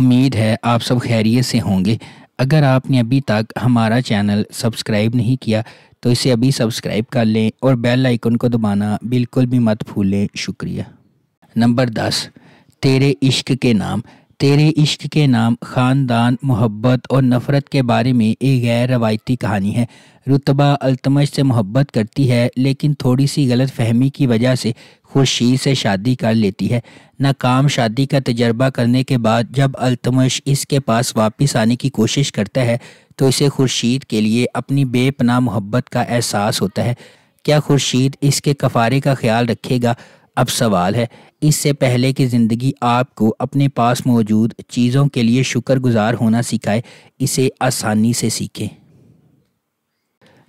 उम्मीद है आप सब खैरियत से होंगे। अगर आपने अभी तक हमारा चैनल सब्सक्राइब नहीं किया तो इसे अभी सब्सक्राइब कर लें और बेल आइकन को दबाना बिल्कुल भी मत भूलें। शुक्रिया। नंबर दस, तेरे इश्क के नाम। तेरे इश्क के नाम ख़ानदान, मोहब्बत और नफ़रत के बारे में एक गैर रवायती कहानी है। रुतबा अल्तमश से मोहब्बत करती है, लेकिन थोड़ी सी गलत फहमी की वजह से खुर्शीद से शादी कर लेती है। नाकाम शादी का तजर्बा करने के बाद जब अल्तमश इसके पास वापस आने की कोशिश करता है तो इसे खुर्शीद के लिए अपनी बेपनाह मोहब्बत का एहसास होता है। क्या खुर्शीद इसके कफ़ारे का ख्याल रखेगा? अब सवाल है, इससे पहले कि ज़िंदगी आपको अपने पास मौजूद चीज़ों के लिए शुक्रगुजार होना सिखाए, इसे आसानी से सीखें।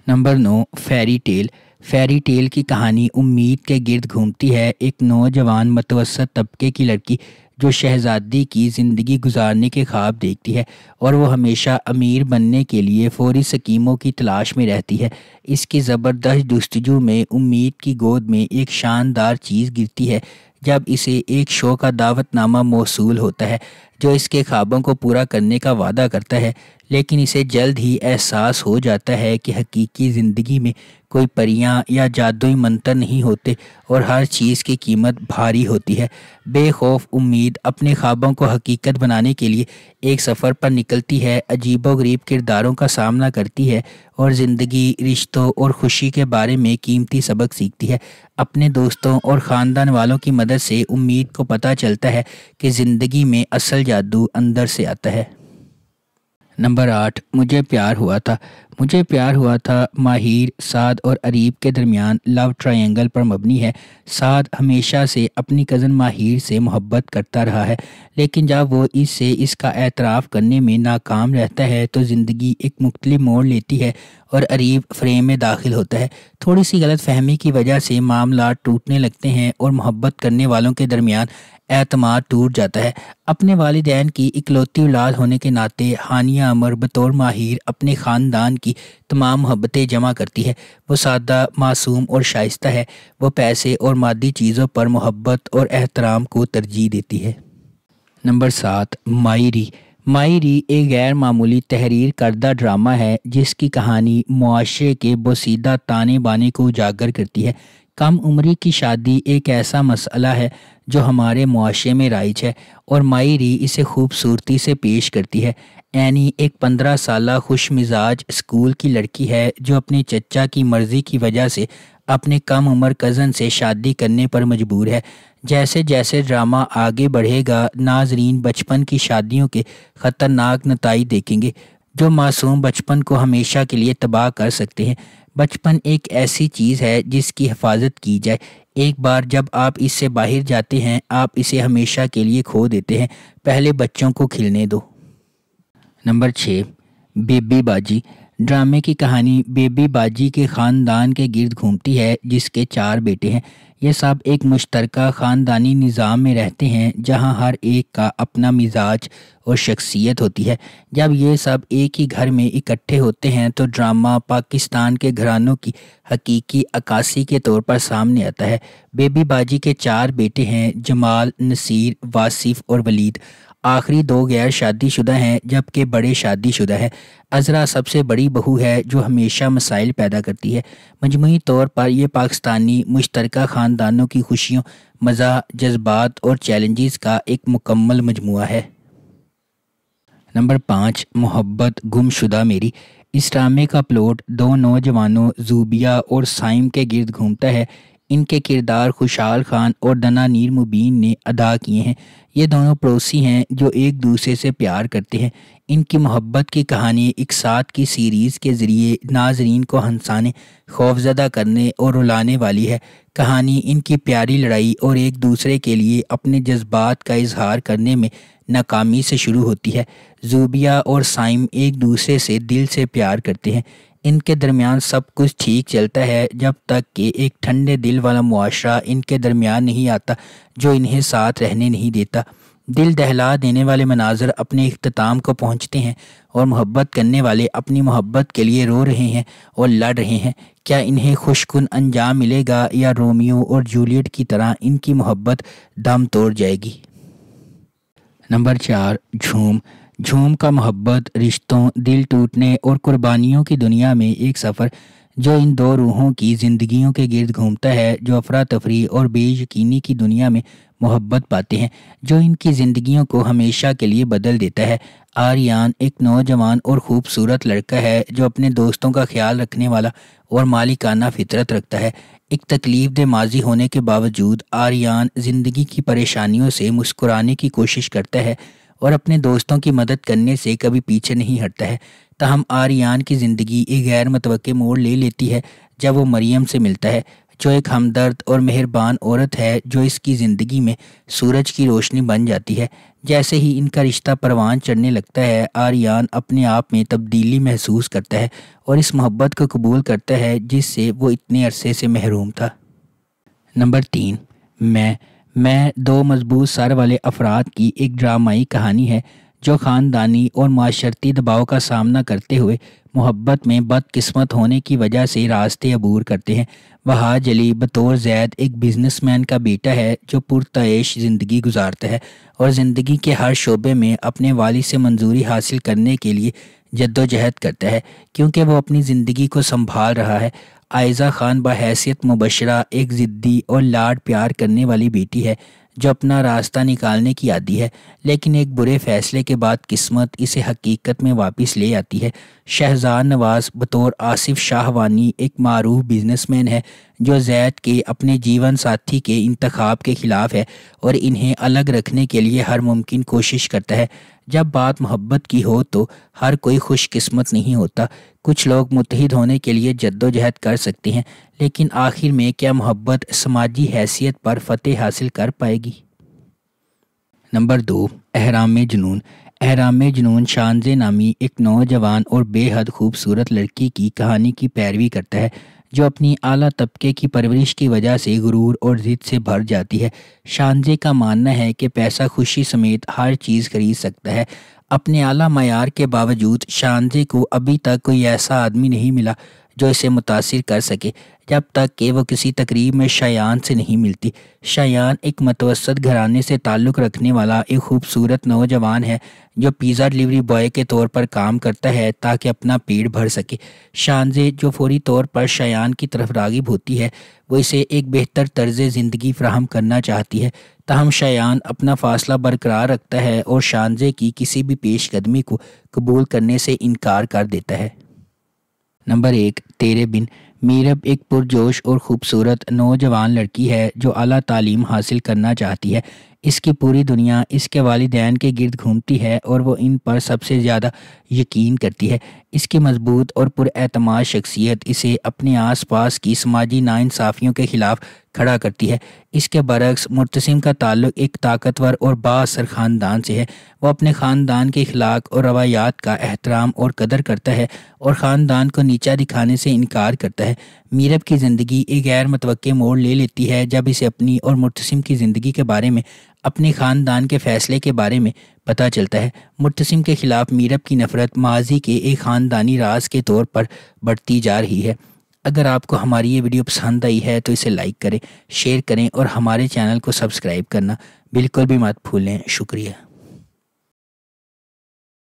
नंबर नौ फेरी टेल फेरी टेल की कहानी उम्मीद के गिर्द घूमती है। एक नौजवान मतवसत तबके की लड़की जो शहजादी की ज़िंदगी गुजारने के ख्वाब देखती है और वो हमेशा अमीर बनने के लिए फौरी स्कीमों की तलाश में रहती है। इसकी ज़बरदस्त जस्तजू में, उम्मीद की गोद में एक शानदार चीज़ गिरती है, जब इसे एक शो का दावतनामा मौसूल होता है, जो इसके ख्वाबों को पूरा करने का वादा करता है। लेकिन इसे जल्द ही एहसास हो जाता है कि हकीकी ज़िंदगी में कोई परियाँ या जादुई मंत्र नहीं होते और हर चीज़ की कीमत भारी होती है। बेखौफ उम्मीद अपने ख्वाबों को हकीकत बनाने के लिए एक सफ़र पर निकलती है अजीबो गरीब किरदारों का सामना करती है और ज़िंदगी, रिश्तों और खुशी के बारे में कीमती सबक सीखती है। अपने दोस्तों और ख़ानदान वालों की मदद से उम्मीद को पता चलता है कि ज़िंदगी में असल जादू अंदर से आता है। नंबर आठ, मुझे प्यार हुआ था। मुझे प्यार हुआ था, माहिर, साद और अरीब के दरमियान लव ट्रायंगल पर मबनी है। साद हमेशा से अपनी कज़न माहिर से मोहब्बत करता रहा है, लेकिन जब वो इससे इसका एतराफ़ करने में नाकाम रहता है तो ज़िंदगी एक मुख्तलि मोड़ लेती है और अरीब फ्रेम में दाखिल होता है। थोड़ी सी गलत फहमी की वजह से मामला टूटने लगते हैं और मोहब्बत करने वालों के दरमियान एतमाद टूट जाता है। अपने वालदेन की इकलौती औलाद होने के नाते हानिया अमर बतौर माहिर अपने ख़ानदान की तमाम मोहब्बतें जमा करती है। वो सादा, मासूम और शाइस्ता है। वो पैसे और मादी चीज़ों पर मोहब्बत और एहतराम को तरजीह देती है। नंबर सात, मायरी। मायरी एक गैर मामूली तहरीर करदा ड्रामा है, जिसकी कहानी मुआशरे के बसीदा ताने बाने को उजागर करती है। कम उम्री की शादी एक ऐसा मसला है जो हमारे मुआशरे में राइज है और मायरी इसे खूबसूरती से पेश करती है। एनी एक पंद्रह साल खुश मिजाज स्कूल की लड़की है जो अपने चचा की मर्ज़ी की वजह से अपने कम उम्र कज़न से शादी करने पर मजबूर है। जैसे जैसे ड्रामा आगे बढ़ेगा, नाजरीन बचपन की शादियों के ख़तरनाक नतज देखेंगे, जो मासूम बचपन को हमेशा के लिए तबाह कर सकते हैं। बचपन एक ऐसी चीज़ है जिसकी हिफाजत की जाए। एक बार जब आप इससे बाहर जाते हैं, आप इसे हमेशा के लिए खो देते हैं। पहले बच्चों को खिलने दो। नंबर छः बेबी बाजी ड्रामे की कहानी बेबी बाजी के ख़ानदान के गिर्द घूमती है, जिसके चार बेटे हैं। ये सब एक मुश्तरका ख़ानदानी निज़ाम में रहते हैं, जहाँ हर एक का अपना मिजाज और शख्सियत होती है। जब ये सब एक ही घर में इकट्ठे होते हैं तो ड्रामा पाकिस्तान के घरानों की हकीकी अक्सी के तौर पर सामने आता है। बेबी बाजी के चार बेटे हैं, जमाल, नसीर, वासिफ और वलीद। आखिरी दो गैर शादीशुदा हैं, जबकि बड़े शादीशुदा है। अजरा सबसे बड़ी बहू है, जो हमेशा मसाइल पैदा करती है। मजमू तौर पर यह पाकिस्तानी मुश्तर ख़ानदानों की खुशियों, मज़ा, जज्बात और चैलेंजेस का एक मुकम्मल मजमू है। नंबर पाँच, मोहब्बत गुमशुदा मेरी। इस ड्रामे का प्लॉट दो नौजवानों, जूबिया और साइम के गिर्द घूमता है। इनके किरदार खुशहाल खान और दना नीर मुबीन ने अदा किए हैं। ये दोनों पड़ोसी हैं जो एक दूसरे से प्यार करते हैं। इनकी मोहब्बत की कहानी एक साथ की सीरीज़ के ज़रिए नाजरीन को हंसाने, खौफजदा करने और रुलाने वाली है। कहानी इनकी प्यारी लड़ाई और एक दूसरे के लिए अपने जज्बात का इजहार करने में नाकामी से शुरू होती है। जूबिया और साइम एक दूसरे से दिल से प्यार करते हैं। इनके दरमियान सब कुछ ठीक चलता है, जब तक कि एक ठंडे दिल वाला मुआशरा इनके दरमियान नहीं आता, जो इन्हें साथ रहने नहीं देता। दिल दहला देने वाले मनाजर अपने अख्ताम को पहुँचते हैं और मोहब्बत करने वाले अपनी मोहब्बत के लिए रो रहे हैं और लड़ रहे हैं। क्या इन्हें खुशकुन अंजाम मिलेगा या रोमियो और जूलियट की तरह इनकी मोहब्बत दम तोड़ जाएगी? नंबर चार, झूम। झूम का मोहब्बत, रिश्तों, दिल टूटने और कुर्बानियों की दुनिया में एक सफ़र जो इन दो रूहों की ज़िंदगियों के गिर्द घूमता है, जो अफरा तफरी और बेयकीनी की दुनिया में मोहब्बत पाते हैं, जो इनकी ज़िंदगियों को हमेशा के लिए बदल देता है। आर्यान एक नौजवान और ख़ूबसूरत लड़का है, जो अपने दोस्तों का ख्याल रखने वाला और मालिकाना फितरत रखता है। एक तकलीफ़ दे माजी होने के बावजूद आर्यान ज़िंदगी की परेशानियों से मुस्कुराने की कोशिश करता है। और अपने दोस्तों की मदद करने से कभी पीछे नहीं हटता है। तहम आर्यान की ज़िंदगी एक गैर मतवक़ मोड़ ले लेती है, जब वो मरियम से मिलता है, जो एक हमदर्द और मेहरबान औरत है, जो इसकी ज़िंदगी में सूरज की रोशनी बन जाती है। जैसे ही इनका रिश्ता परवान चढ़ने लगता है, आर्यान अपने आप में तब्दीली महसूस करता है और इस मोहब्बत को कबूल करता है, जिससे वो इतने अरसे से महरूम था। नंबर तीन, मैं मैं दो मज़बूत सर वाले अफराद की एक ड्रामाई कहानी है, जो ख़ानदानी और माशरती दबाव का सामना करते हुए मोहब्बत में बदकिस्मत होने की वजह से रास्ते अबूर करते हैं। वहाज अली बतौर जैद एक बिजनेसमैन का बेटा है, जो पुरतयश ज़िंदगी गुजारता है और ज़िंदगी के हर शोबे में अपने वाली से मंजूरी हासिल करने के लिए जद्दोजहद करता है, क्योंकि वो अपनी ज़िंदगी को संभाल रहा है। आयज़ा ख़ान बहैसियत मुबशरा, एक ज़िद्दी और लाड प्यार करने वाली बेटी है, जो अपना रास्ता निकालने की आदि है, लेकिन एक बुरे फैसले के बाद किस्मत इसे हकीकत में वापस ले आती है। शहजाद नवाज़ बतौर आसिफ शाहवानी एक मरूफ बिजनेसमैन है जो जैद के अपने जीवन साथी के इंतखब के ख़िलाफ़ है और इन्हें अलग रखने के लिए हर मुमकिन कोशिश करता है। जब बात मोहब्बत की हो तो हर कोई खुशकस्मत नहीं होता। कुछ लोग मुतहद होने के लिए जद्दोजहद कर सकते हैं, लेकिन आखिर में क्या मोहब्बत समाजी हैसियत पर फतेह हासिल कर पाएगी? नंबर दो अहराम जुनून अहराम जुनून शानजे नामी एक नौजवान और बेहद खूबसूरत लड़की की कहानी की पैरवी करता है। जो अपनी आला तबके की परवरिश की वजह से गुरूर और ज़िद से भर जाती है। शानजे का मानना है कि पैसा खुशी समेत हर चीज़ खरीद सकता है। अपने आला मैार के बावजूद शानजे को अभी तक कोई ऐसा आदमी नहीं मिला जो इसे मुतासर कर सके। जब तक कि वो किसी तकरीब में शयान से नहीं मिलती। शयान एक मतवसत घराने से ताल्लुक़ रखने वाला एक खूबसूरत नौजवान है, जो पिज़्ज़ा डिलीवरी बॉय के तौर पर काम करता है ताकि अपना पेट भर सके। शानजे जो फौरी तौर पर शयान की तरफ़ रागिब होती है, वो इसे एक बेहतर तर्ज ज़िंदगी फ्राहम करना चाहती है। तहम शयान अपना फासला बरकरार रखता है और शानजे की किसी भी पेशकदमी को कबूल करने से इनकार कर देता है। नंबर एक, तेरे बिन मीरब एक पुरजोश और ख़ूबसूरत नौजवान लड़की है, जो अला तालीम हासिल करना चाहती है। इसकी पूरी दुनिया इसके वालदेन के गिर्द घूमती है और वो इन पर सबसे ज़्यादा यकीन करती है। इसकी मज़बूत और पुरमाद शख्सियत इसे अपने आस पास की समाजी नाइंसाफ़ियों के ख़िलाफ़ खड़ा करती है। इसके बरक्स मुतसिम का ताल्लुक एक ताकतवर और बासर ख़ानदान से है। वो अपने ख़ानदान के अखलाक और रवायात का एहतराम और कदर करता है और ख़ानदान को नीचा दिखाने से इनकार करता है। मीरब की ज़िंदगी एक गैर मतवक़ मोड़ ले लेती है जब इसे अपनी और मुतसिम की ज़िंदगी के बारे में, अपने ख़ानदान के फ़ैसले के बारे में पता चलता है। मुतसिम के ख़िलाफ़ मीरब की नफ़रत माजी के एक ख़ानदानी राज के तौर पर बढ़ती जा रही है। अगर आपको हमारी ये वीडियो पसंद आई है तो इसे लाइक करें, शेयर करें और हमारे चैनल को सब्सक्राइब करना बिल्कुल भी मत भूलें। शुक्रिया।